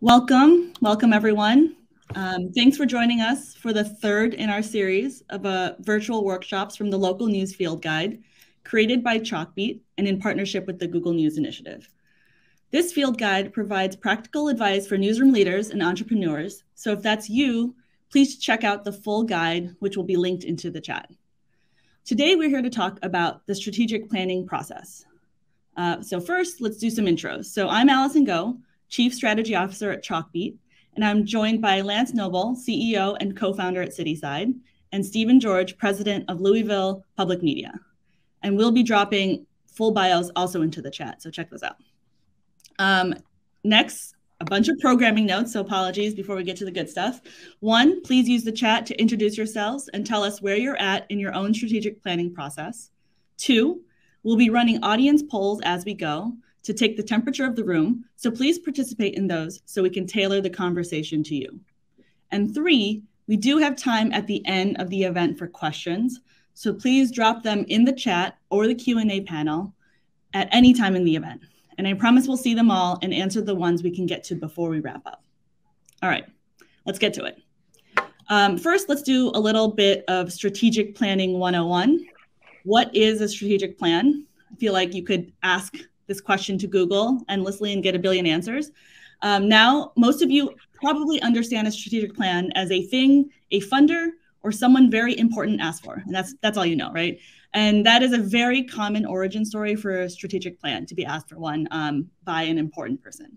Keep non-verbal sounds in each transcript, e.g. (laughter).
Welcome, welcome everyone. Um, thanks for joining us for the third in our series of uh, virtual workshops from the local news field guide, created by Chalkbeat and in partnership with the Google News Initiative. This field guide provides practical advice for newsroom leaders and entrepreneurs. So if that's you, please check out the full guide, which will be linked into the chat. Today, we're here to talk about the strategic planning process. Uh, so first, let's do some intros. So I'm Alison Go, Chief Strategy Officer at Chalkbeat, and I'm joined by Lance Knobel, CEO and co-founder at Cityside, and Stephen George, President of Louisville Public Media. And we'll be dropping full bios also into the chat, so check those out. Um, next, a bunch of programming notes, so apologies before we get to the good stuff. One, please use the chat to introduce yourselves and tell us where you're at in your own strategic planning process. Two, we'll be running audience polls as we go to take the temperature of the room. So please participate in those so we can tailor the conversation to you. And three, we do have time at the end of the event for questions. So please drop them in the chat or the Q&A panel at any time in the event. And I promise we'll see them all and answer the ones we can get to before we wrap up. All right, let's get to it. Um, first, let's do a little bit of strategic planning 101. What is a strategic plan? I feel like you could ask this question to Google endlessly and get a billion answers. Um, now, most of you probably understand a strategic plan as a thing a funder or someone very important asks for, and that's that's all you know, right? And that is a very common origin story for a strategic plan to be asked for one um, by an important person.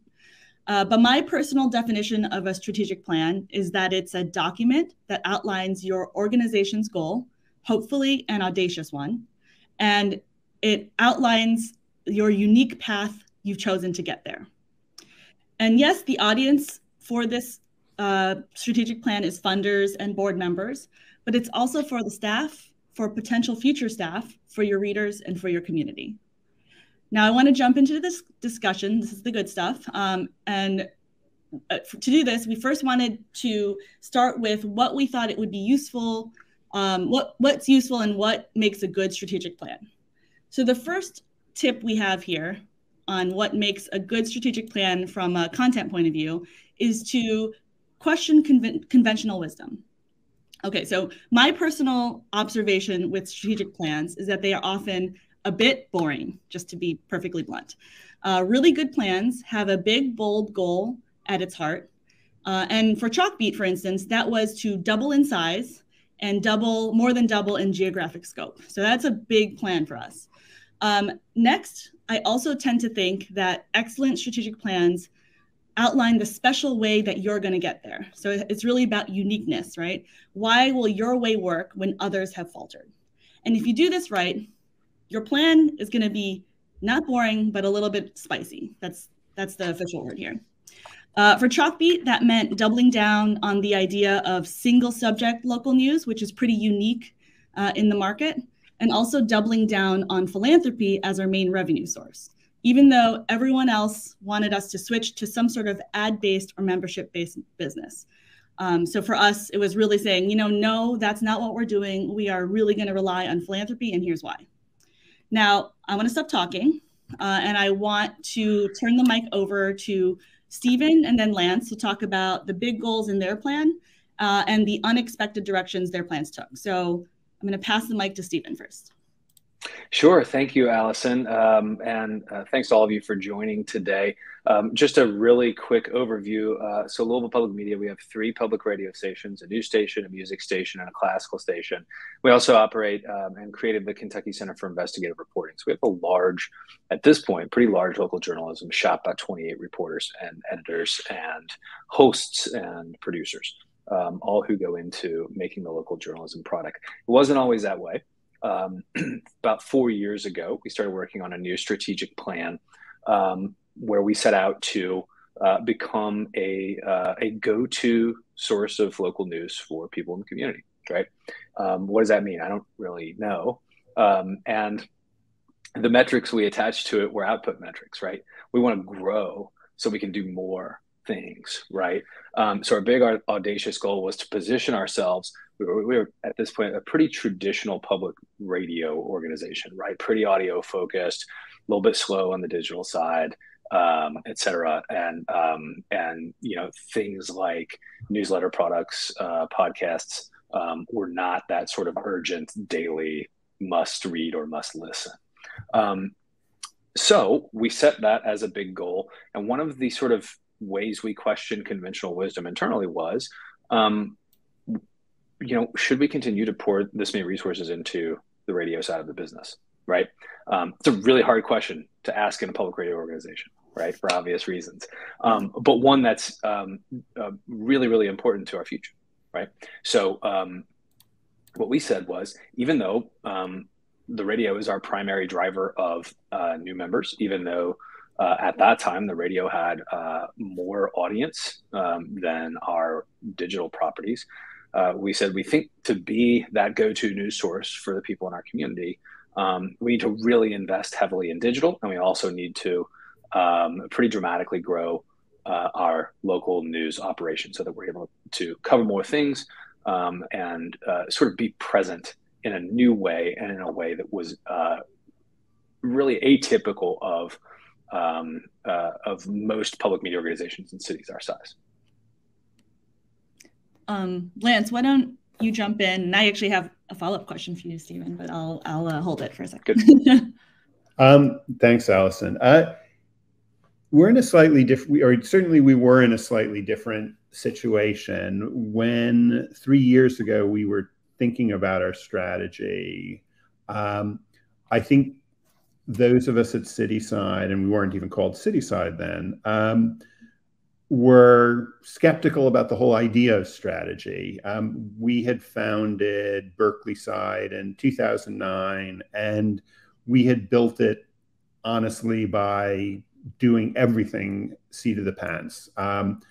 Uh, but my personal definition of a strategic plan is that it's a document that outlines your organization's goal, hopefully an audacious one, and it outlines your unique path you've chosen to get there. And yes, the audience for this uh, strategic plan is funders and board members, but it's also for the staff, for potential future staff, for your readers, and for your community. Now, I want to jump into this discussion. This is the good stuff. Um, and uh, to do this, we first wanted to start with what we thought it would be useful, um, what, what's useful and what makes a good strategic plan. So the first tip we have here on what makes a good strategic plan from a content point of view is to question conven- conventional wisdom. Okay, so my personal observation with strategic plans is that they are often a bit boring, just to be perfectly blunt. Uh, really good plans have a big, bold goal at its heart. Uh, and for Chalkbeat, for instance, that was to double in size and double, more than double in geographic scope. So that's a big plan for us. Um, next, I also tend to think that excellent strategic plans outline the special way that you're going to get there. So it's really about uniqueness, right? Why will your way work when others have faltered? And if you do this right, your plan is going to be not boring, but a little bit spicy. That's that's the official word here. Uh, for Chalkbeat, that meant doubling down on the idea of single subject local news, which is pretty unique uh, in the market and also doubling down on philanthropy as our main revenue source, even though everyone else wanted us to switch to some sort of ad based or membership based business. Um, so for us, it was really saying, you know, no, that's not what we're doing. We are really going to rely on philanthropy, and here's why. Now, I want to stop talking, uh, and I want to turn the mic over to Stephen and then Lance to talk about the big goals in their plan uh, and the unexpected directions their plans took. So I'm going to pass the mic to Stephen first. Sure. Thank you, Alison. Um, and uh, thanks to all of you for joining today. Um, just a really quick overview. Uh, so, Louisville Public Media, we have three public radio stations a news station, a music station, and a classical station. We also operate um, and created the Kentucky Center for Investigative Reporting. So, we have a large, at this point, pretty large local journalism shop, about 28 reporters and editors and hosts and producers um, all who go into making the local journalism product. It wasn't always that way. Um, (clears throat) about four years ago, we started working on a new strategic plan um, where we set out to uh, become a, uh, a go to source of local news for people in the community, right? Um, what does that mean? I don't really know. Um, and the metrics we attached to it were output metrics, right? We want to grow so we can do more things, right? Um, so our big audacious goal was to position ourselves. We were, we were, at this point a pretty traditional public radio organization, right? Pretty audio focused, a little bit slow on the digital side, um, et cetera. And, um, and, you know, things like newsletter products, uh, podcasts um, were not that sort of urgent daily must read or must listen. Um, so we set that as a big goal. And one of the sort of ways we questioned conventional wisdom internally was, um, you know, should we continue to pour this many resources into the radio side of the business? Right. Um, it's a really hard question to ask in a public radio organization, right? For obvious reasons, um, but one that's um, uh, really, really important to our future, right? So, um, what we said was, even though um, the radio is our primary driver of uh, new members, even though uh, at that time the radio had uh, more audience um, than our digital properties. Uh, we said we think to be that go-to news source for the people in our community, um, we need to really invest heavily in digital, and we also need to um, pretty dramatically grow uh, our local news operation so that we're able to cover more things um, and uh, sort of be present in a new way and in a way that was uh, really atypical of um, uh, of most public media organizations in cities our size. Um, Lance, why don't you jump in? And I actually have a follow up question for you, Stephen, but I'll I'll uh, hold it for a second. (laughs) um, thanks, Alison. Uh, we're in a slightly different, or certainly we were in a slightly different situation when three years ago we were thinking about our strategy. Um, I think those of us at Cityside, and we weren't even called Cityside then, um, were skeptical about the whole idea of strategy. Um, we had founded Berkeleyside in 2009, and we had built it honestly by doing everything seat of the pants. Um,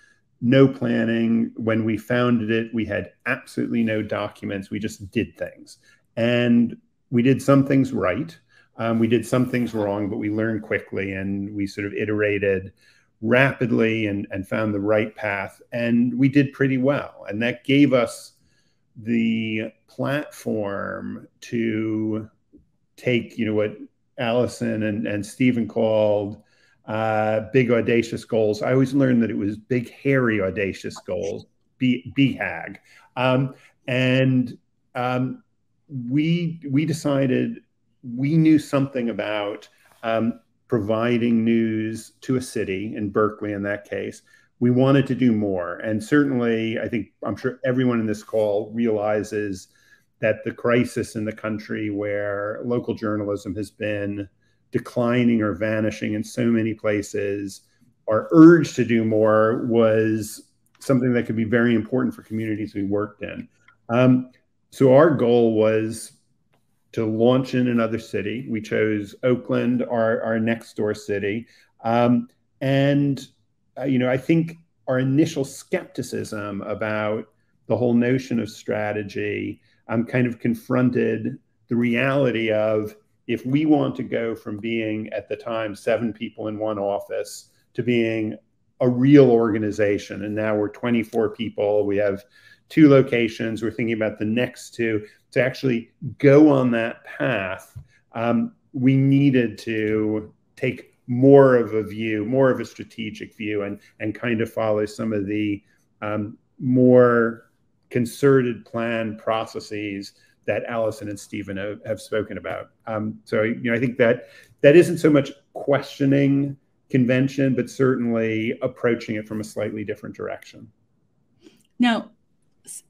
no planning. When we founded it, we had absolutely no documents. We just did things. And we did some things right. Um, we did some things wrong, but we learned quickly and we sort of iterated rapidly and, and found the right path. And we did pretty well. And that gave us the platform to take, you know, what Alison and, and Stephen called uh, big audacious goals. I always learned that it was big, hairy, audacious goals, B, BHAG. Um, and um, we we decided we knew something about um, providing news to a city in Berkeley in that case. We wanted to do more, and certainly, I think I'm sure everyone in this call realizes that the crisis in the country where local journalism has been declining or vanishing in so many places, our urge to do more was something that could be very important for communities we worked in. Um, so our goal was to launch in another city. We chose Oakland, our, our next door city. Um, and, uh, you know, I think our initial skepticism about the whole notion of strategy um, kind of confronted the reality of if we want to go from being at the time seven people in one office to being a real organization. And now we're 24 people. We have two locations. We're thinking about the next two. To actually go on that path um, we needed to take more of a view more of a strategic view and and kind of follow some of the um, more concerted plan processes that Alison and Stephen have, have spoken about. Um, so, you know, I think that that isn't so much questioning convention, but certainly approaching it from a slightly different direction. Now,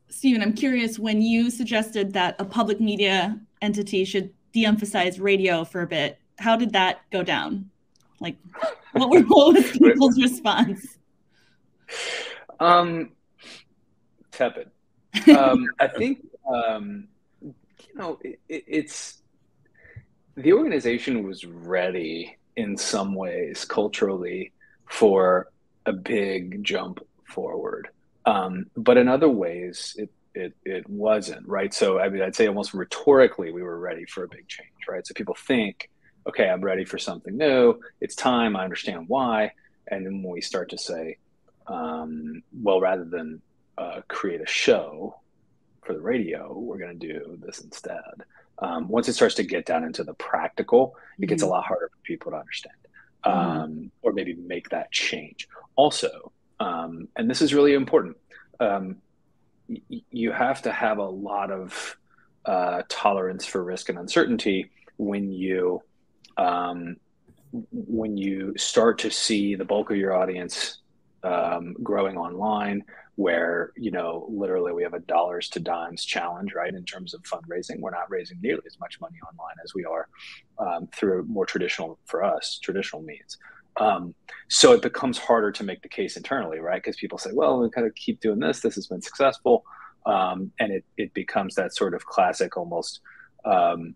Stephen, I'm curious when you suggested that a public media entity should de-emphasize radio for a bit, how did that go down? Like, (laughs) what, were, what was people's response? Um, tepid. (laughs) Um, I think um, you know, it, it's the organization was ready in some ways culturally for a big jump forward. Um, but in other ways, it, it, it wasn't, right? So, I mean, I'd say almost rhetorically, we were ready for a big change, right? So people think, okay, I'm ready for something new. It's time. I understand why. And then when we start to say, um, well, rather than uh, create a show, for the radio, we're going to do this instead. Um, once it starts to get down into the practical, it gets mm-hmm. a lot harder for people to understand. mm-hmm. um, mm-hmm. or maybe make that change. Also, um, and this is really important, um, y- you have to have a lot of uh, tolerance for risk and uncertainty when you um, when you start to see the bulk of your audience um, growing online where you know literally we have a dollars to dimes challenge right in terms of fundraising. We're not raising nearly as much money online as we are um, through more traditional for us traditional means. Um, so it becomes harder to make the case internally right because people say well we kind of keep doing this. This has been successful. Um, and it, it becomes that sort of classic almost um,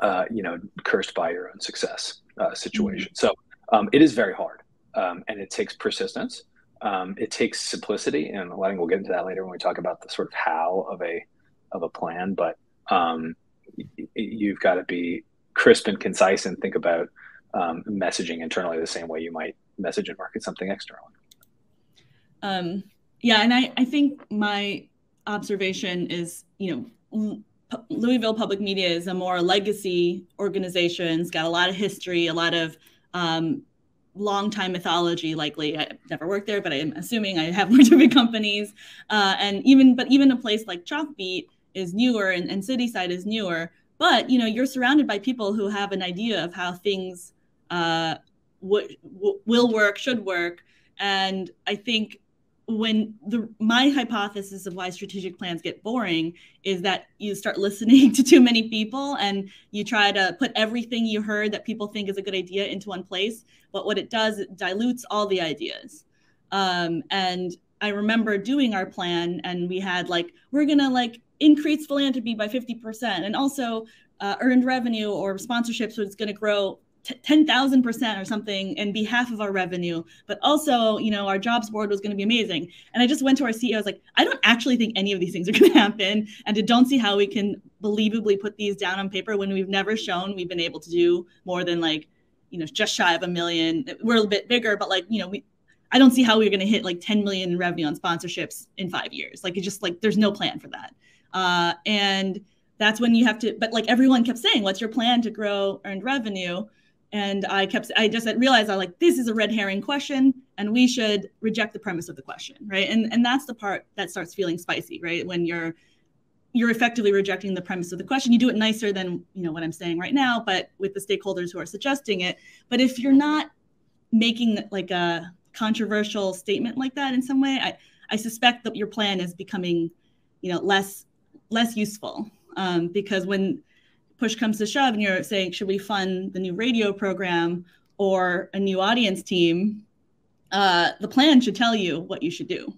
uh, you know cursed by your own success uh, situation. Mm-hmm. so um, it is very hard um, and it takes persistence. Um, it takes simplicity, and I think we'll get into that later when we talk about the sort of how of a of a plan. But um, you've got to be crisp and concise and think about um, messaging internally the same way you might message and market something externally. Um, yeah, and I, I think my observation is, you know, Louisville Public Media is a more legacy organization. It's got a lot of history, a lot of um, long time mythology likely i've never worked there but i'm assuming i have (laughs) worked at big companies uh, and even but even a place like chalkbeat is newer and, and cityside is newer but you know you're surrounded by people who have an idea of how things uh, w- w- will work should work and i think when the my hypothesis of why strategic plans get boring is that you start (laughs) listening to too many people and you try to put everything you heard that people think is a good idea into one place but what it does it dilutes all the ideas um, and i remember doing our plan and we had like we're gonna like increase philanthropy by 50% and also uh, earned revenue or sponsorships was to grow 10,000% or something in behalf of our revenue, but also, you know, our jobs board was going to be amazing. And I just went to our CEO, I was like, I don't actually think any of these things are going (laughs) to happen. And I don't see how we can believably put these down on paper when we've never shown we've been able to do more than like, you know, just shy of a million. We're a little bit bigger, but like, you know, we, I don't see how we're going to hit like 10 million in revenue on sponsorships in five years. Like, it's just like, there's no plan for that. Uh, and that's when you have to, but like everyone kept saying, what's your plan to grow earned revenue? and i kept i just realized i like this is a red herring question and we should reject the premise of the question right and and that's the part that starts feeling spicy right when you're you're effectively rejecting the premise of the question you do it nicer than you know what i'm saying right now but with the stakeholders who are suggesting it but if you're not making like a controversial statement like that in some way i i suspect that your plan is becoming you know less less useful um, because when push comes to shove and you're saying, should we fund the new radio program or a new audience team? Uh, the plan should tell you what you should do.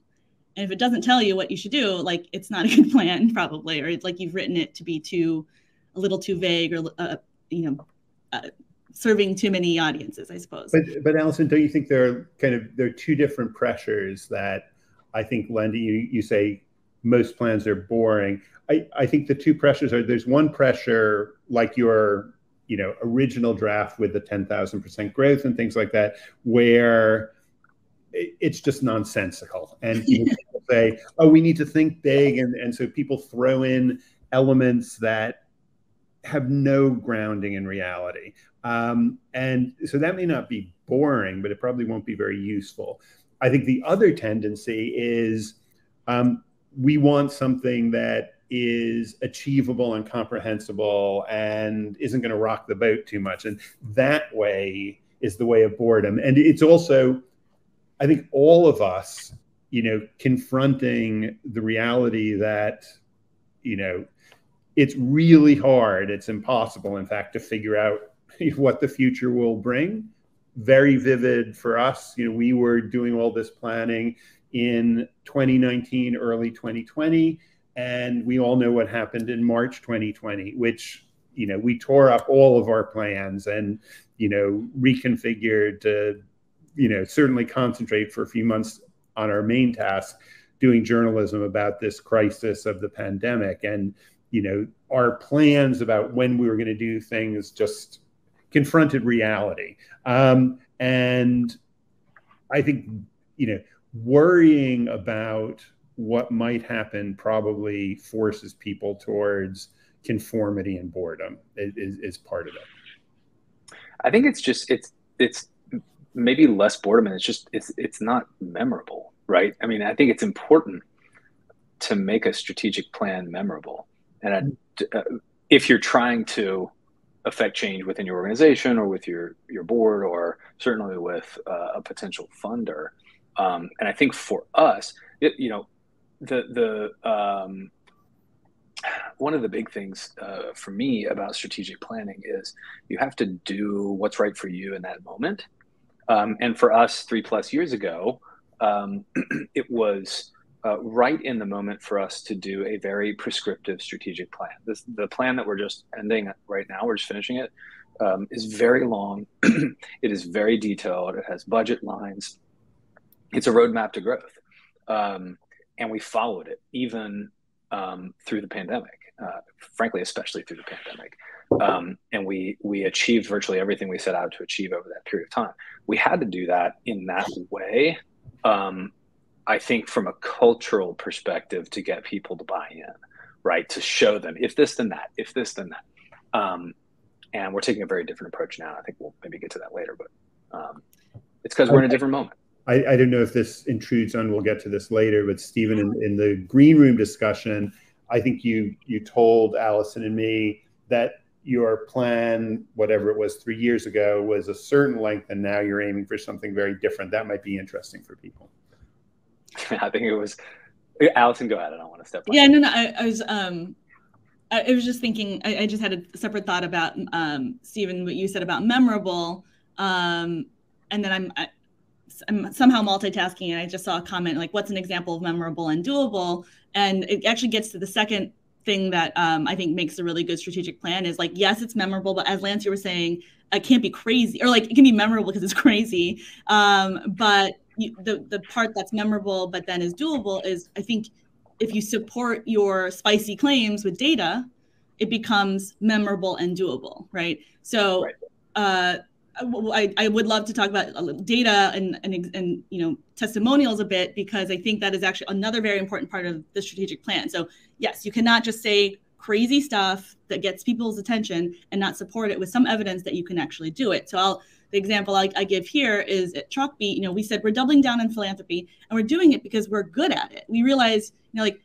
And if it doesn't tell you what you should do, like it's not a good (laughs) plan, probably, or it's like you've written it to be too, a little too vague, or uh, you know, uh, serving too many audiences, I suppose. But, but Allison, don't you think there are kind of there are two different pressures that I think lend you you say most plans are boring. I, I think the two pressures are there's one pressure like your you know original draft with the 10,000% growth and things like that where it's just nonsensical and (laughs) people say oh we need to think big and, and so people throw in elements that have no grounding in reality um, and so that may not be boring but it probably won't be very useful i think the other tendency is um, we want something that is achievable and comprehensible and isn't going to rock the boat too much. And that way is the way of boredom. And it's also, I think, all of us, you know, confronting the reality that, you know, it's really hard. It's impossible, in fact, to figure out (laughs) what the future will bring. Very vivid for us. You know, we were doing all this planning in 2019, early 2020. And we all know what happened in March 2020, which, you know, we tore up all of our plans and, you know, reconfigured to, you know, certainly concentrate for a few months on our main task, doing journalism about this crisis of the pandemic. And, you know, our plans about when we were going to do things just confronted reality. Um, and I think, you know, worrying about what might happen probably forces people towards conformity and boredom is, is part of it i think it's just it's it's maybe less boredom and it's just it's it's not memorable right? I mean i think it's important to make a strategic plan memorable. And uh, if you're trying to affect change within your organization or with your your board or certainly with uh, a potential funder um, and i think for us it, you know the the um, one of the big things uh, for me about strategic planning is you have to do what's right for you in that moment. Um, and for us, three plus years ago, um, (clears throat) it was uh, right in the moment for us to do a very prescriptive strategic plan. This, the plan that we're just ending right now, we're just finishing it, um, is very long. (clears throat) it is very detailed. It has budget lines. It's a roadmap to growth. Um, and we followed it even um, through the pandemic. Uh, frankly, especially through the pandemic, um, and we we achieved virtually everything we set out to achieve over that period of time. We had to do that in that way. Um, I think from a cultural perspective to get people to buy in, right? To show them if this then that, if this then that. Um, and we're taking a very different approach now. I think we'll maybe get to that later, but um, it's because we're in a different moment. I, I, don't know if this intrudes on. We'll get to this later, but Stephen, in, in, the green room discussion, I think you you told Alison and me that your plan, whatever it was three years ago, was a certain length, and now you're aiming for something very different. That might be interesting for people. (laughs) I think it was. Alison, go ahead. I don't want to step. Yeah, no, no. I, I was. um I, I was just thinking. I, I, just had a separate thought about um, Stephen, what you said about memorable, um, and then I'm. I, I'm somehow multitasking and I just saw a comment like, what's an example of memorable and doable? And it actually gets to the second thing that um, I think makes a really good strategic plan is like, yes, it's memorable, but as Lance, you were saying, it can't be crazy or like it can be memorable because it's (laughs) crazy. Um, but you, the, the part that's memorable, but then is doable is I think if you support your spicy claims with data, it becomes memorable and doable, right? So, right. Uh, I, I would love to talk about uh, data and, and, and you know testimonials a bit because I think that is actually another very important part of the strategic plan. So yes, you cannot just say crazy stuff that gets people's attention and not support it with some evidence that you can actually do it. So I'll the example I, I give here is at Chalkbeat. You know, we said we're doubling down on philanthropy and we're doing it because we're good at it. We realize you know like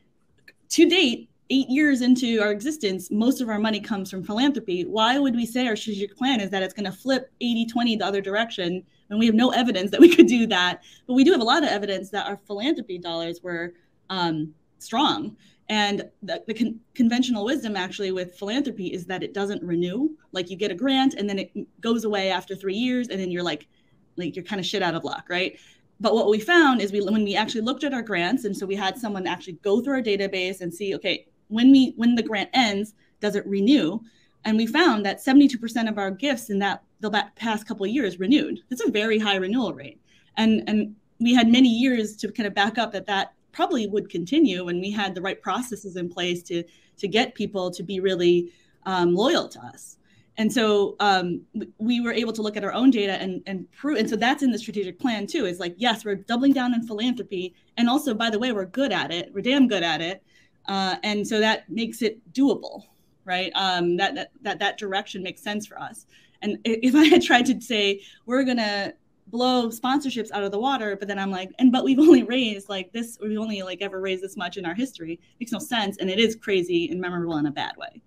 to date eight years into our existence, most of our money comes from philanthropy. Why would we say our strategic plan is that it's going to flip 80 20 the other direction when we have no evidence that we could do that? But we do have a lot of evidence that our philanthropy dollars were um, strong. And the, the con- conventional wisdom actually with philanthropy is that it doesn't renew. Like you get a grant and then it goes away after three years, and then you're like, like you're kind of shit out of luck, right? But what we found is we when we actually looked at our grants, and so we had someone actually go through our database and see, okay, when we when the grant ends, does it renew? And we found that 72% of our gifts in that the past couple of years renewed. It's a very high renewal rate. And and we had many years to kind of back up that that probably would continue and we had the right processes in place to to get people to be really um, loyal to us and so um, we were able to look at our own data and and prove and so that's in the strategic plan too is like yes we're doubling down in philanthropy and also by the way we're good at it we're damn good at it uh, and so that makes it doable right? Um, that, that that that direction makes sense for us. And if (laughs) i had tried to say we're going to blow sponsorships out of the water but then i'm like and but we've (laughs) only raised like this we've only like ever raised this much in our history makes no sense and it is crazy and memorable in a bad way.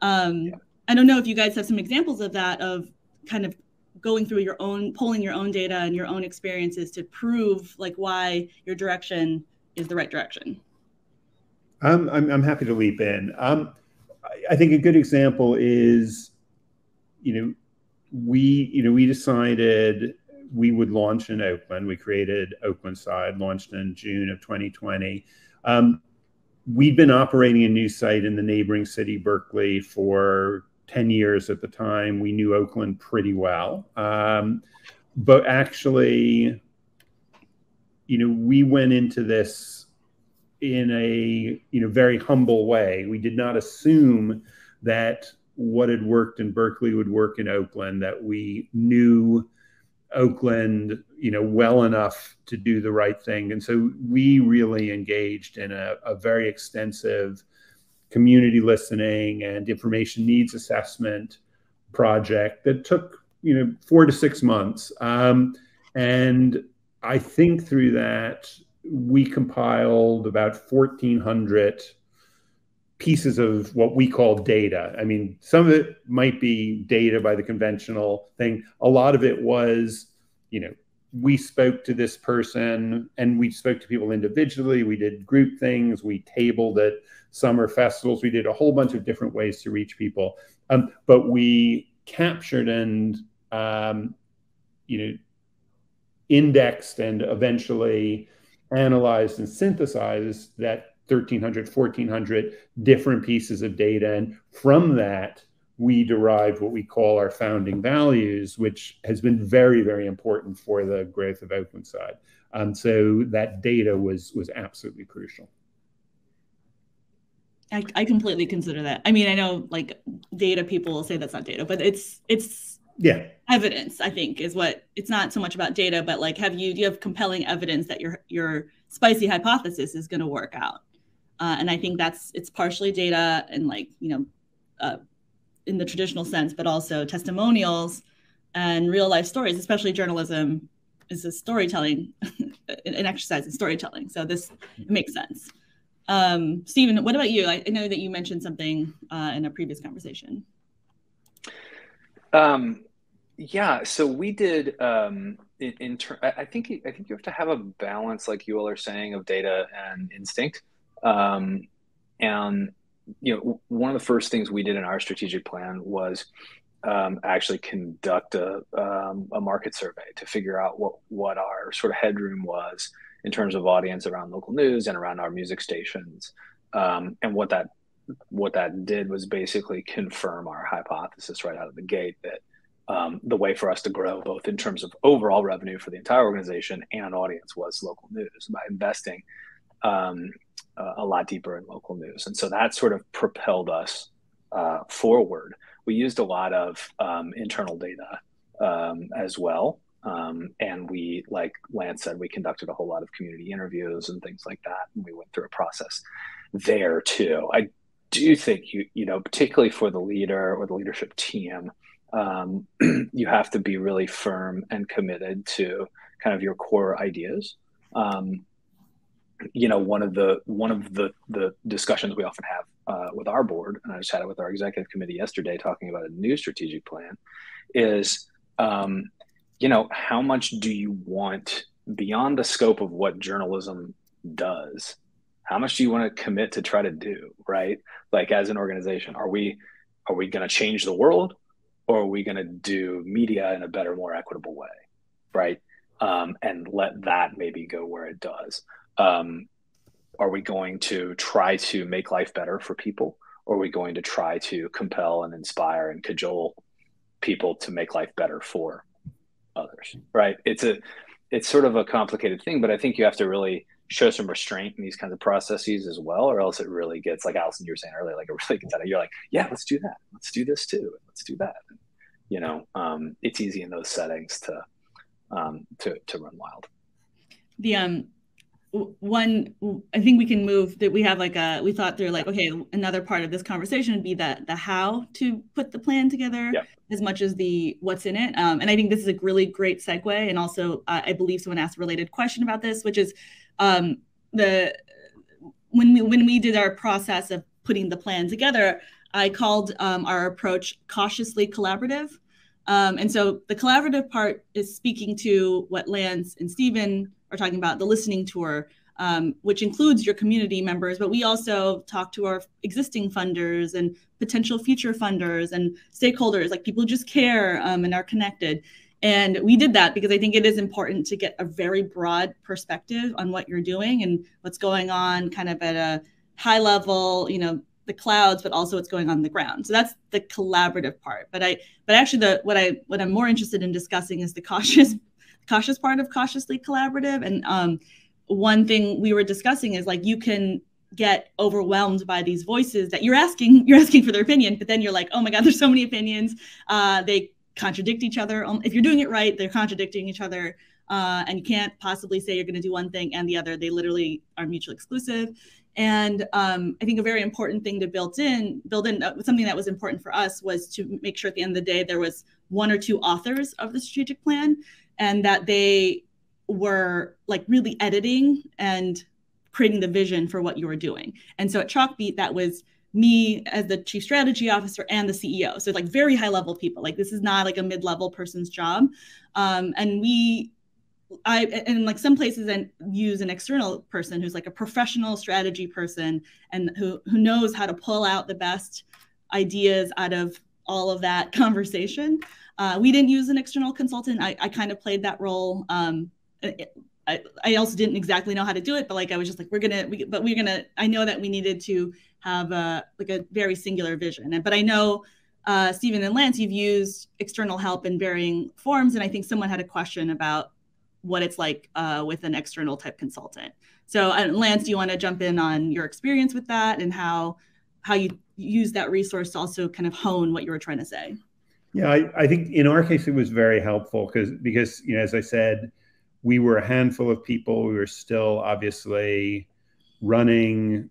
Um, yeah. i don't know if you guys have some examples of that of kind of going through your own pulling your own data and your own experiences to prove like why your direction is the right direction um, I'm, I'm happy to leap in. Um, I, I think a good example is, you know, we, you know, we decided we would launch in Oakland. We created Oaklandside, launched in June of 2020. Um, we'd been operating a new site in the neighboring city, Berkeley, for 10 years at the time. We knew Oakland pretty well. Um, but actually, you know, we went into this in a you know very humble way. We did not assume that what had worked in Berkeley would work in Oakland. That we knew Oakland, you know, well enough to do the right thing, and so we really engaged in a, a very extensive community listening and information needs assessment project that took you know four to six months, um, and I think through that we compiled about fourteen hundred pieces of what we call data. I mean, some of it might be data by the conventional thing. A lot of it was, you know, we spoke to this person and we spoke to people individually. We did group things. We tabled at summer festivals. We did a whole bunch of different ways to reach people. Um, but we captured and, um, you know, indexed and eventually analyzed and synthesized that 1300 1400 different pieces of data. And from that we derived what we call our founding values which has been very very important for the growth of oaklandside um, so that data was was absolutely crucial. I, I completely consider that. I mean i know like data people will say that's not data but it's it's yeah evidence i think is what it's not so much about data but like have you do you have compelling evidence that your your spicy hypothesis is going to work out uh, and I think that's it's partially data and like you know, uh, in the traditional sense, but also testimonials and real life stories. Especially journalism is a storytelling, (laughs) an exercise in storytelling. So this makes sense. Um, Stephen, what about you? I, I know that you mentioned something uh, in a previous conversation. Um, yeah, so we did. Um, in, in ter- I think I think you have to have a balance, like you all are saying, of data and instinct. Um, and you know, one of the first things we did in our strategic plan was um, actually conduct a, um, a market survey to figure out what what our sort of headroom was in terms of audience around local news and around our music stations. Um, and what that what that did was basically confirm our hypothesis right out of the gate that um, the way for us to grow, both in terms of overall revenue for the entire organization and audience, was local news by investing um, uh, a lot deeper in local news. And so that sort of propelled us uh, forward. We used a lot of um, internal data um, as well. Um, and we, like Lance said, we conducted a whole lot of community interviews and things like that. And we went through a process there too. I do think you, you know, particularly for the leader or the leadership team, um, (clears throat) you have to be really firm and committed to kind of your core ideas. Um, you know one of the one of the the discussions we often have uh, with our board and i just had it with our executive committee yesterday talking about a new strategic plan is um, you know how much do you want beyond the scope of what journalism does how much do you want to commit to try to do right? Like as an organization are we are we going to change the world or are we going to do media in a better more equitable way right? Um, and let that maybe go where it does. Um, are we going to try to make life better for people or are we going to try to compel and inspire and cajole people to make life better for others right? It's a it's sort of a complicated thing but i think you have to really show some restraint in these kinds of processes as well or else it really gets like alison you were saying earlier like it (laughs) really gets out of you're like yeah let's do that. Let's do this too. Let's do that. And, you know um, it's easy in those settings to um, to to run wild. The um one i think we can move that we have like a we thought through like okay another part of this conversation would be that the how to put the plan together yeah. as much as the what's in it. Um, and i think this is a really great segue and also uh, i believe someone asked a related question about this which is um, the when we when we did our process of putting the plan together i called um, our approach cautiously collaborative um, and so the collaborative part is speaking to what lance and stephen are talking about the listening tour, um, which includes your community members, but we also talk to our existing funders and potential future funders and stakeholders, like people who just care um, and are connected. And we did that because I think it is important to get a very broad perspective on what you're doing and what's going on kind of at a high level, you know, the clouds, but also what's going on, the ground. So that's the collaborative part. But I, but actually, the what I what I'm more interested in discussing is the cautious cautious part of cautiously collaborative. And um, one thing we were discussing is like you can get overwhelmed by these voices that you're asking (laughs) you're asking for their opinion but then you're like oh my god there's so many opinions uh, they contradict each other. Um, if you're doing it right they're contradicting each other uh, and you can't possibly say you're going to do one thing and the other. They literally are mutually exclusive. And um, i think a very important thing to build in build in uh, something that was important for us was to make sure at the end of the day there was one or two authors of the strategic plan and that they were like really editing and creating the vision for what you were doing. And so at Chalkbeat, that was me as the chief strategy officer and the CEO. So it's like very high level people. Like this is not like a mid level person's job. Um, and we, I and like some places and use an external person who's like a professional strategy person and who who knows how to pull out the best ideas out of all of that (laughs) conversation. Uh, we didn't use an external consultant. I, I kind of played that role. Um, I, I also didn't exactly know how to do it, but like I was just like, we're gonna, we, but we're gonna. I know that we needed to have a like a very singular vision, and but I know uh, Stephen and Lance, you've used external help in varying forms, and I think someone had a question about what it's like uh, with an external type consultant. So, uh, Lance, do you want to jump in on your experience with that and how how you use that resource to also kind of hone what you were trying to say? Yeah, I, I think in our case it was very helpful because because you know as I said, we were a handful of people. We were still obviously running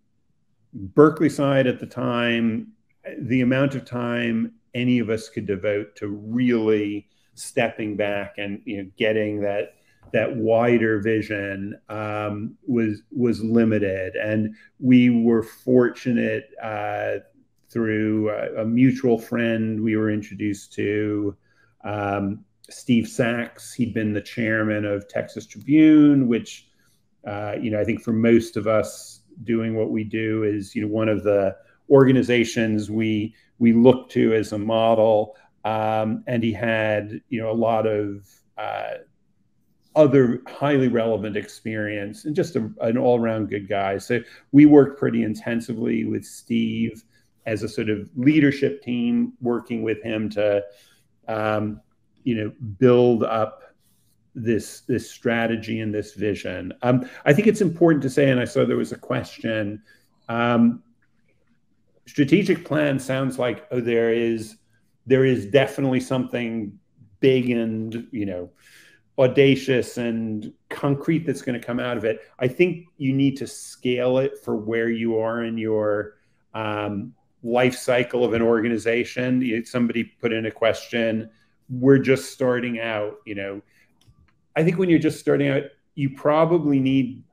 Berkeleyside at the time. The amount of time any of us could devote to really stepping back and you know getting that that wider vision um, was was limited, and we were fortunate uh, through a, a, mutual friend we were introduced to. Um, Steve Sachs, he'd been the chairman of Texas Tribune, which uh, you know I think for most of us doing what we do is you know one of the organizations we we look to as a model. Um, and he had you know a lot of uh, other highly relevant experience and just a, an all around good guy. So we worked pretty intensively with Steve as a sort of leadership team, working with him to, um, you know, build up this this strategy and this vision. Um, I think it's important to say, and I saw there was a question. Um, strategic plan sounds like oh, there is there is definitely something big and you know audacious and concrete that's going to come out of it. I think you need to scale it for where you are in your um, life cycle of an organization. Somebody put in a question. We're just starting out. You know, I think when you're just starting out, you probably need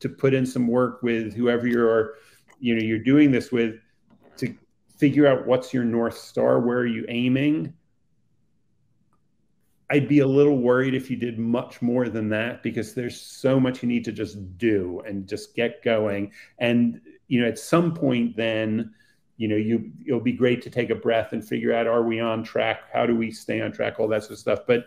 to put in some work with whoever you're, you know, you're doing this with to figure out what's your north star. Where are you aiming? I'd be a little worried if you did much more than that because there's so much you need to just do and just get going. And you know, at some point, then you know, you it'll be great to take a breath and figure out are we on track? How do we stay on track? All that sort of stuff. But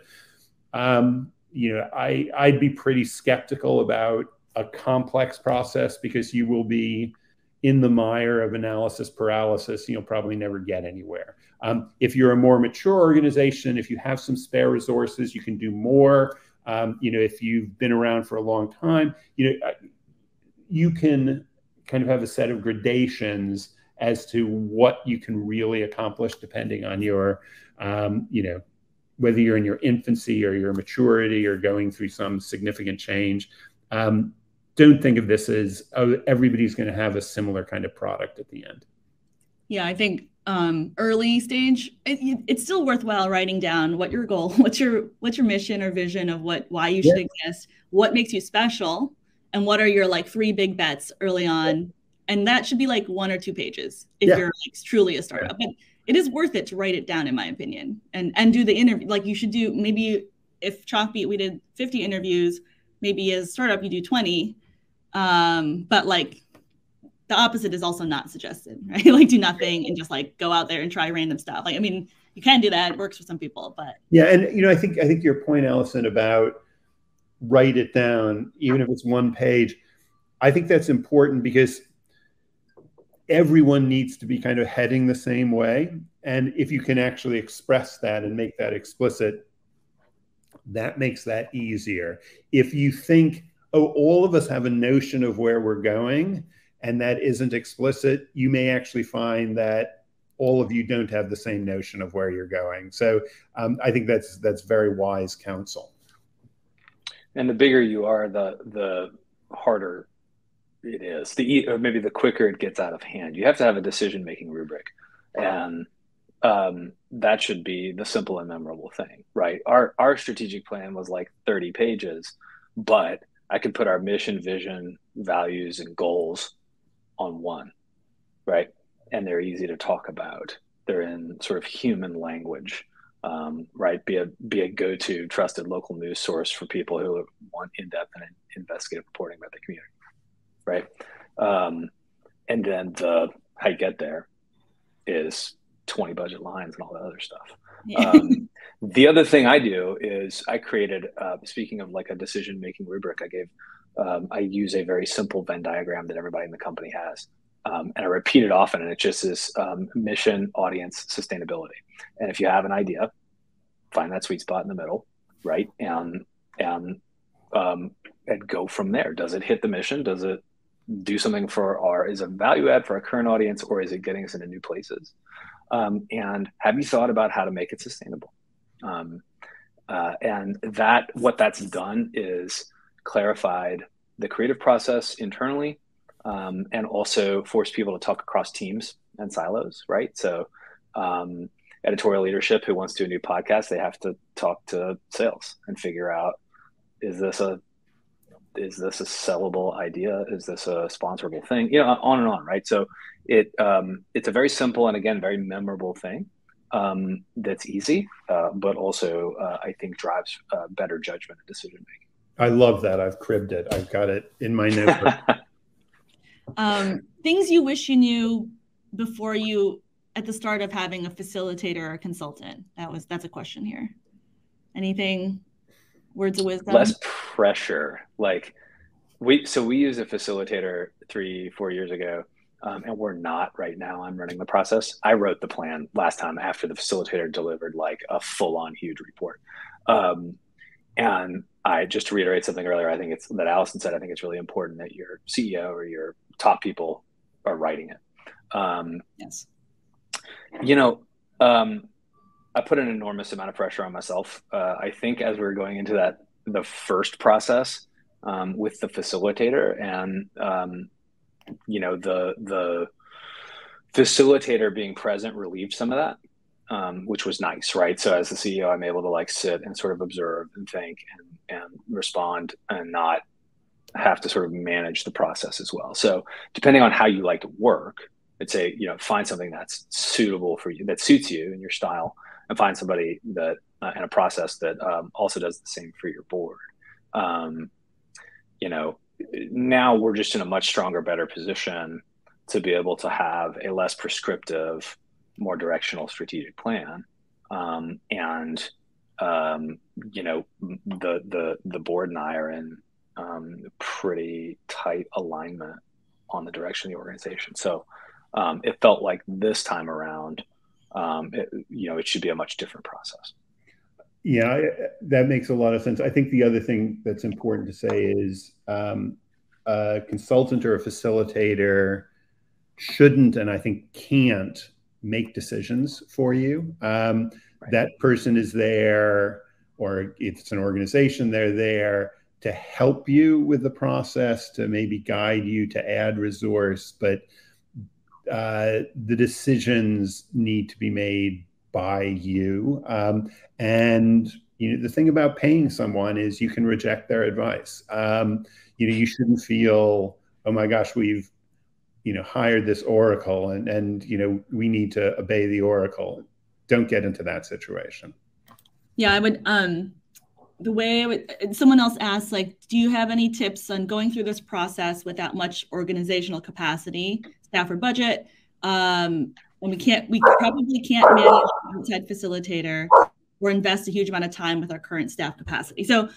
um, you know, I I'd be pretty skeptical about a complex process because you will be in the mire of analysis paralysis. You'll probably never get anywhere. Um, if you're a more mature organization, if you have some spare resources, you can do more. Um, you know, if you've been around for a long time, you know, you can kind of have a set of gradations as to what you can really accomplish depending on your, um, you know, whether you're in your infancy or your maturity or going through some significant change. Um, don't think of this as oh, everybody's going to have a similar kind of product at the end. Yeah, I think um, early stage, it, it's still worthwhile writing down what your goal, (laughs) what's your what's your mission or vision of what why you should yeah. exist, what makes you special, and what are your like three big bets early on. And that should be like one or two pages if yeah. you're like truly a startup. But it is worth it to write it down, in my opinion, and and do the interview. Like you should do maybe if Chalkbeat we did 50 interviews, maybe as startup you do 20. Um, but like the opposite is also not suggested, (laughs) right? like do nothing and just like go out there and try random stuff. Like, I mean, you can do that. It works for some people, but yeah. And you know, I think I think your point, Alison, about write it down, even if it's one page. I think that's important because everyone needs to be kind of heading the same way. And if you can actually express that and make that explicit, that makes that easier. If you think, oh, all of us have a notion of where we're going, and that isn't explicit, you may actually find that all of you don't have the same notion of where you're going. So um, I think that's that's very wise counsel. And the bigger you are, the the harder it is. The or maybe the quicker it gets out of hand. You have to have a decision making rubric, and um, that should be the simple and memorable thing, right? Our our strategic plan was like 30 pages, but I could put our mission, vision, values, and goals on one, right? And they're easy to talk about. They're in sort of human language, um, right? Be a be a go to trusted local news source for people who want in depth and investigative reporting about the community, right? Um, and then the how you get there is 20 budget lines and all that other stuff. Yeah. Um, the other thing I do is I created, uh, speaking of like a decision making rubric, I gave, um, I use a very simple Venn diagram that everybody in the company has. Um, and I repeat it often, and it just is um, mission, audience, sustainability. And if you have an idea, find that sweet spot in the middle, right? And and um, and go from there. Does it hit the mission? Does it do something for our is a value add for our current audience, or is it getting us into new places? Um, and have you thought about how to make it sustainable? Um, uh, and that what that's done is clarified the creative process internally um, and also forced people to talk across teams and silos, right? So um, editorial leadership who wants to do a new podcast, they have to talk to sales and figure out is this a is this a sellable idea? Is this a sponsorable thing? You know, on and on, right? So it um, it's a very simple and again very memorable thing um, that's easy, uh, but also uh, I think drives uh, better judgment and decision making. I love that. I've cribbed it. I've got it in my notebook. (laughs) um, things you wish you knew before you at the start of having a facilitator or consultant. That was that's a question here. Anything? Words of wisdom. Less pressure. Like we so we used a facilitator three four years ago um, and we're not right now. I'm running the process. I wrote the plan last time after the facilitator delivered like a full on huge report. Um, and I just to reiterate something earlier, I think it's that Alison said, I think it's really important that your CEO or your top people are writing it. Um, yes. You know, um, I put an enormous amount of pressure on myself. Uh, I think as we were going into that, the first process um, with the facilitator and um, you know the the facilitator being present relieved some of that um, which was nice right so as the ceo i'm able to like sit and sort of observe and think and, and respond and not have to sort of manage the process as well so depending on how you like to work i'd say you know find something that's suitable for you that suits you and your style and find somebody that uh, in a process that um, also does the same for your board um, you know now we're just in a much stronger, better position to be able to have a less prescriptive, more directional strategic plan. Um, and um, you know, the the the board and I are in um, pretty tight alignment on the direction of the organization. So um, it felt like this time around, um, it, you know, it should be a much different process. Yeah, that makes a lot of sense. I think the other thing that's important to say is um, a consultant or a facilitator shouldn't, and I think can't make decisions for you. Um, right. That person is there, or if it's an organization, they're there to help you with the process, to maybe guide you, to add resource, but uh, the decisions need to be made by you. Um, and you know, the thing about paying someone is you can reject their advice. Um, you know, you shouldn't feel, oh my gosh, we've you know hired this oracle and and you know we need to obey the oracle. Don't get into that situation. Yeah, I would. Um, the way would, someone else asked, like, do you have any tips on going through this process without much organizational capacity, staff or budget? Um, and we can't we probably can't manage outside facilitator or invest a huge amount of time with our current staff capacity. So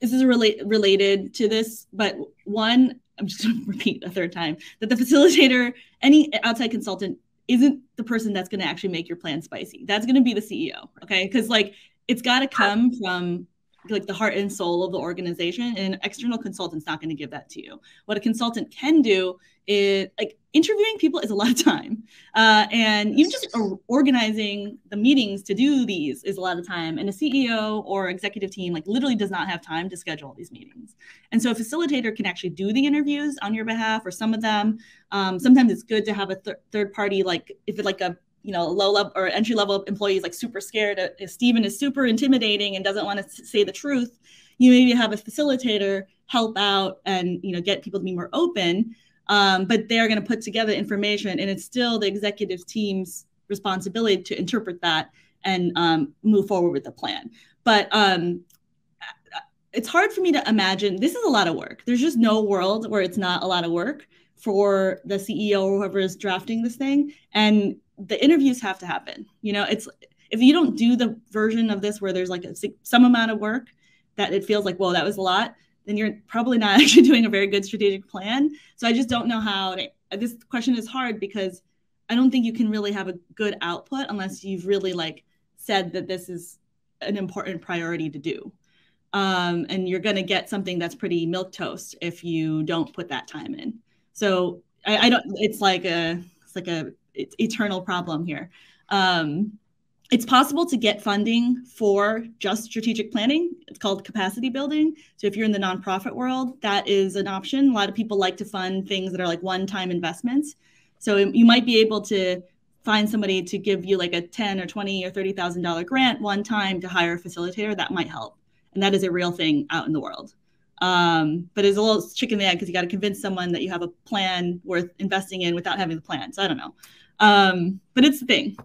this is relate, related to this but one i'm just going (laughs) to repeat a third time that the facilitator any outside consultant isn't the person that's going to actually make your plan spicy. That's going to be the ceo okay? Because like it's got to come from like the heart and soul of the organization and an external consultant's not going to give that to you. What a consultant can do is like interviewing people is a lot of time uh, and even just organizing the meetings to do these is a lot of time and a ceo or executive team like literally does not have time to schedule these meetings. And so a facilitator can actually do the interviews on your behalf or some of them. Um, sometimes it's good to have a th- third party like if it's like a you know low level or entry level employees like super scared uh, if Stephen is super intimidating and doesn't want to say the truth you maybe have a facilitator help out and you know get people to be more open um, but they're going to put together information and it's still the executive team's responsibility to interpret that and um, move forward with the plan. But um, it's hard for me to imagine this is a lot of work. There's just no world where it's not a lot of work for the ceo or whoever is drafting this thing and the interviews have to happen you know it's if you don't do the version of this where there's like a, some amount of work that it feels like whoa that was a lot then you're probably not (laughs) actually doing a very good strategic plan. So I just don't know how to, this question is hard because I don't think you can really have a good output unless you've really like said that this is an important priority to do. Um, and you're going to get something that's pretty milk toast if you don't put that time in. So I, I don't. It's like a it's like a eternal problem here. Um, it's possible to get funding for just strategic planning. It's called capacity building. So if you're in the nonprofit world, that is an option. A lot of people like to fund things that are like one-time investments. So you might be able to find somebody to give you like a 10 or 20 or $30,000 grant one time to hire a facilitator. That might help. And that is a real thing out in the world. Um, but it's a little chicken and egg because you got to convince someone that you have a plan worth investing in without having the plan. So I don't know. Um, but it's the thing.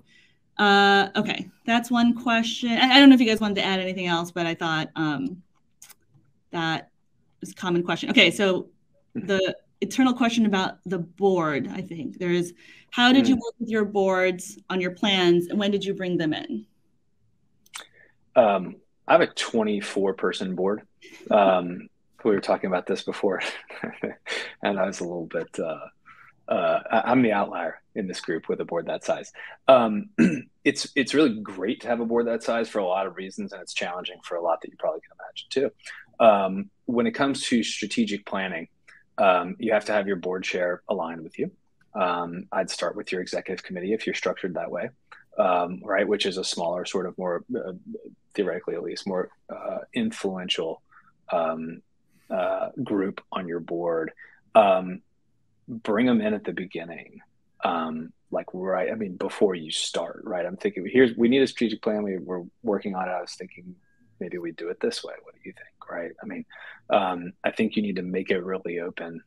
Uh, okay, that's one question. I, I, don't know if you guys wanted to add anything else, but I thought um, that was a common question. Okay, so the eternal question about the board, I think there is, how did you hmm. work with your boards on your plans, and when did you bring them in? Um, I have a 24 person board. Um, we were talking about this before, (laughs) and I was a little bit. Uh, uh, I'm the outlier in this group with a board that size. Um, (clears throat) it's it's really great to have a board that size for a lot of reasons, and it's challenging for a lot that you probably can imagine too. Um, when it comes to strategic planning, um, you have to have your board chair aligned with you. Um, I'd start with your executive committee if you're structured that way, um, right? Which is a smaller, sort of more uh, theoretically at least more uh, influential um, uh, group on your board. Um, bring them in at the beginning um, like right i mean before you start right? I'm thinking here's we need a strategic plan. We, we're working on it. I was thinking maybe we do it this way. What do you think right? I mean um, i think you need to make it really open.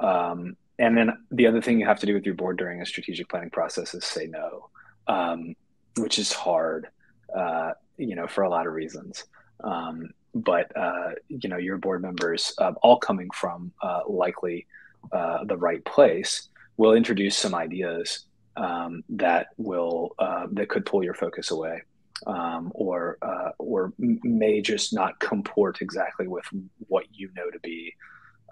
Um, and then the other thing you have to do with your board during a strategic planning process is say no um, which is hard uh, you know for a lot of reasons. Um, but uh, you know your board members uh, all coming from uh, likely uh, the right place, will introduce some ideas um, that will uh, that could pull your focus away, um, or uh, or may just not comport exactly with what you know to be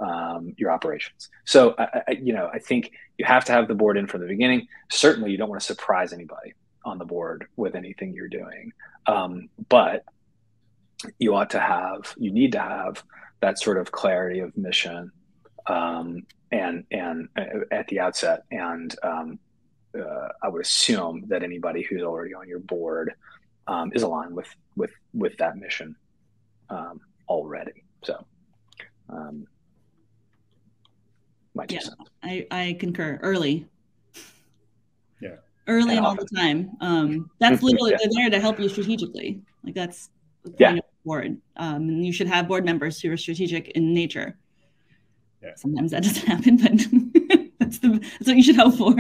um, your operations. So I, I, you know, I think you have to have the board in from the beginning. Certainly, you don't want to surprise anybody on the board with anything you're doing, um, but you ought to have, you need to have that sort of clarity of mission um, and and uh, at the outset. And um, uh, I would assume that anybody who's already on your board um, is aligned with with with that mission um, already. So, um, my yeah, I I concur. Early. Yeah. Early and, and all the time. Um, that's literally (laughs) yeah. they're there to help you strategically. Like that's the point yeah. Of board. Um, and you should have board members who are strategic in nature. Yeah. Sometimes that doesn't (laughs) happen, but (laughs) that's the that's what you should hope for.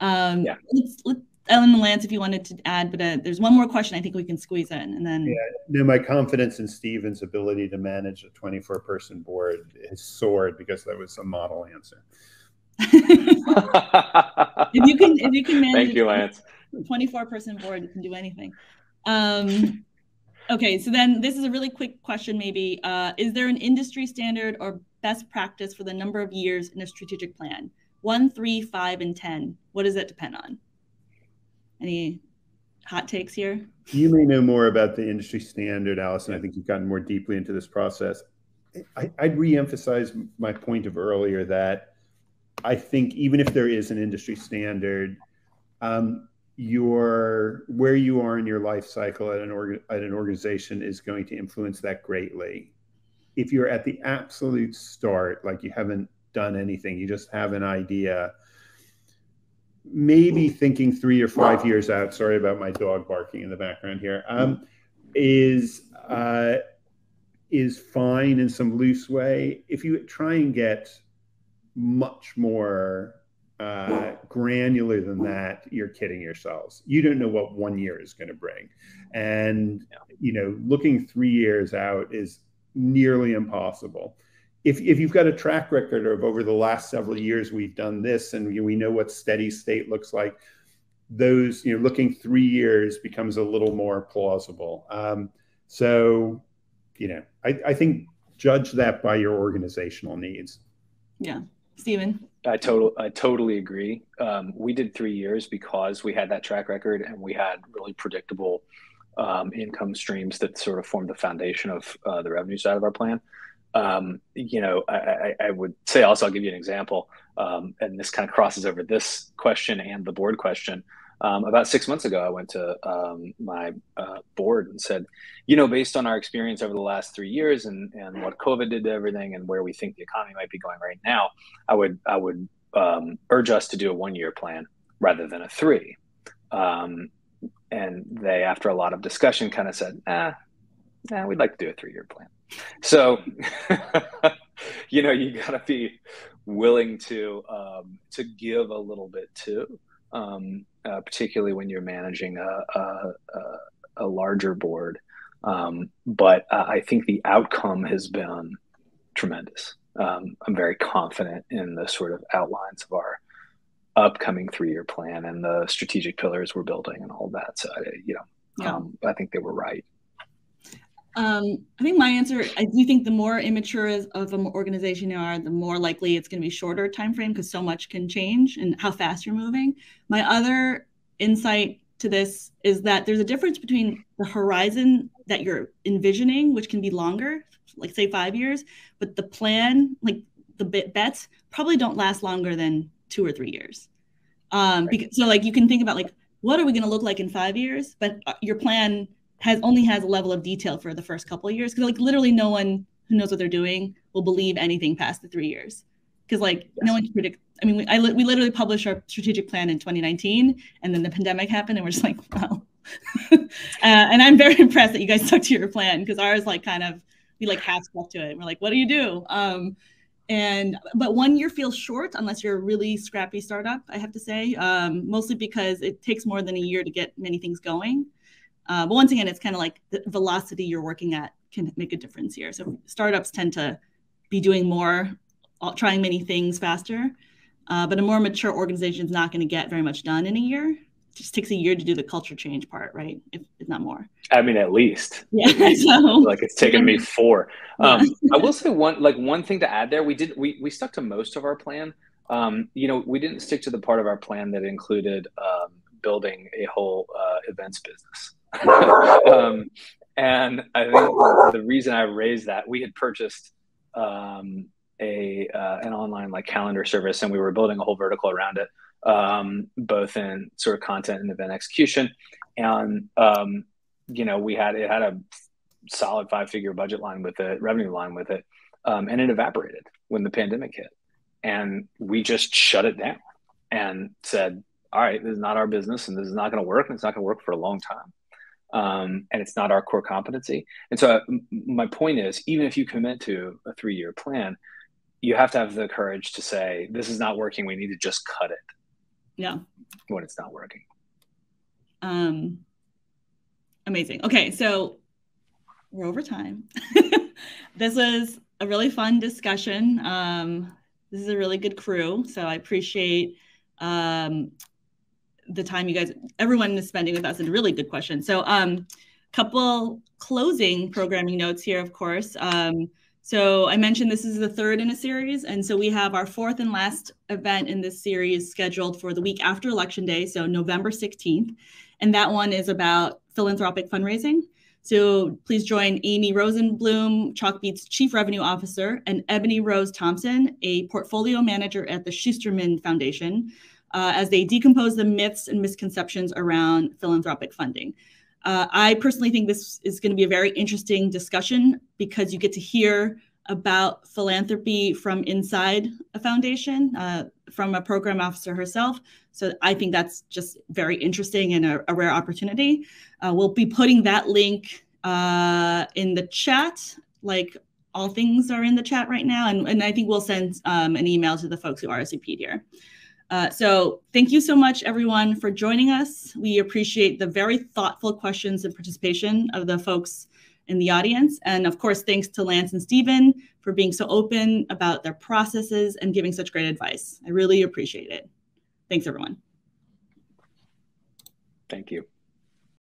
Um, yeah. Let's, let Ellen and Lance, if you wanted to add, but uh, there's one more question I think we can squeeze in, and then. Yeah, no, my confidence in Stephen's ability to manage a 24 person board has soared because that was a model answer. (laughs) if you can, if you can manage. Thank you, Lance. 24 person board, you can do anything. Um, okay, so then this is a really quick question, maybe. Uh, is there an industry standard or best practice for the number of years in a strategic plan? One, three, five, and 10. What does that depend on? Any hot takes here? You may know more about the industry standard, Alison. I think you've gotten more deeply into this process. I, would reemphasize my point of earlier that I think even if there is an industry standard, um, your where you are in your life cycle at an org, at an organization is going to influence that greatly if you're at the absolute start, like you haven't done anything, you just have an idea, maybe thinking three or five years out. Sorry about my dog barking in the background here. Um, is uh, is fine in some loose way. If you try and get much more uh, granular than that, you're kidding yourselves. You don't know what one year is going to bring, and you know, looking three years out is nearly impossible. If, if you've got a track record of over the last several years we've done this and we know what steady state looks like those you know looking three years becomes a little more plausible. Um, so you know I, I think judge that by your organizational needs. Yeah. Stephen I total I totally agree. Um, we did three years because we had that track record and we had really predictable um, income streams that sort of formed the foundation of uh, the revenue side of our plan. Um, you know, I, I, would say also I'll give you an example, um, and this kind of crosses over this question and the board question. Um, about six months ago, I went to um, my uh, board and said, you know, based on our experience over the last three years and, and what COVID did to everything and where we think the economy might be going right now, I would I would um, urge us to do a one year plan rather than a three. Um, and they, after a lot of discussion, kind of said, "Ah, nah, we'd like to do a three year plan." So, (laughs) you know, you got to be willing to um, to give a little bit too um, uh, particularly when you're managing a, a, a larger board. Um, but uh, I think the outcome has been tremendous. Um, I'm very confident in the sort of outlines of our upcoming three-year plan and the strategic pillars we're building and all that. So, you know, yeah. Um, I think they were right. Um, I think my answer, I do think the more immature of an organization you are, the more likely it's going to be shorter time frame because so much can change and how fast you're moving. My other insight to this is that there's a difference between the horizon that you're envisioning, which can be longer, like say five years, but the plan, like the bets, probably don't last longer than two or three years. Um, right. because, so like you can think about like what are we going to look like in five years, but uh, your plan has only has a level of detail for the first couple of years. Because like literally no one who knows what they're doing will believe anything past the three years. Because like yes. no one can predict i mean we, I, we literally published our strategic plan in 2019 and then the pandemic happened and we're just like wow. (laughs) Uh, and i'm very (laughs) impressed that you guys stuck to your plan because ours like kind of we like half stuck to it. We're like what do you do? Um, and but one year feels short unless you're a really scrappy startup i have to say um, mostly because it takes more than a year to get many things going uh, but once again, it's kind of like the velocity you're working at can make a difference here. So startups tend to be doing more, trying many things faster. Uh, but a more mature organization is not going to get very much done in a year. It just takes a year to do the culture change part, right? If, if not more. I mean, at least. Yeah. so, like it's taken me (laughs) four. Um, I will say one like one thing to add there. We did we we stuck to most of our plan. Um, you know, we didn't stick to the part of our plan that included um, building a whole uh, events business. (laughs) um, and I think the reason I raised that we had purchased um, a uh, an online like calendar service, and we were building a whole vertical around it, um, both in sort of content and event execution. And um, you know, we had it had a solid five figure budget line with it, revenue line with it, um, and it evaporated when the pandemic hit, and we just shut it down and said, "All right, this is not our business, and this is not going to work, and it's not going to work for a long time." Um, and it's not our core competency. And so, uh, my point is, even if you commit to a three-year plan, you have to have the courage to say, "This is not working. We need to just cut it." Yeah. When it's not working. Um. Amazing. Okay, so we're over time. (laughs) this was a really fun discussion. Um, this is a really good crew, so I appreciate um, the time you guys, everyone is spending with us. And a really good question. So, um, couple closing programming notes here, of course. Um, so I mentioned this is the third in a series, and so we have our fourth and last event in this series scheduled for the week after Election Day, so November 16th, and that one is about philanthropic fundraising. So please join Amy Rosenblum, Chalkbeat's Chief Revenue Officer, and Ebony Rose Thompson, a portfolio manager at the Schusterman Foundation, uh, as they decompose the myths and misconceptions around philanthropic funding. Uh, I personally think this is going to be a very interesting discussion because you get to hear about philanthropy from inside a foundation, uh, from a program officer herself. So I think that's just very interesting and a, a rare opportunity. Uh, we'll be putting that link uh, in the chat, like all things are in the chat right now. And, and I think we'll send um, an email to the folks who RSVP'd here. Uh, so thank you so much, everyone, for joining us. We appreciate the very thoughtful questions and participation of the folks in the audience. And of course, thanks to Lance and Stephen for being so open about their processes and giving such great advice. I really appreciate it. Thanks, everyone. Thank you.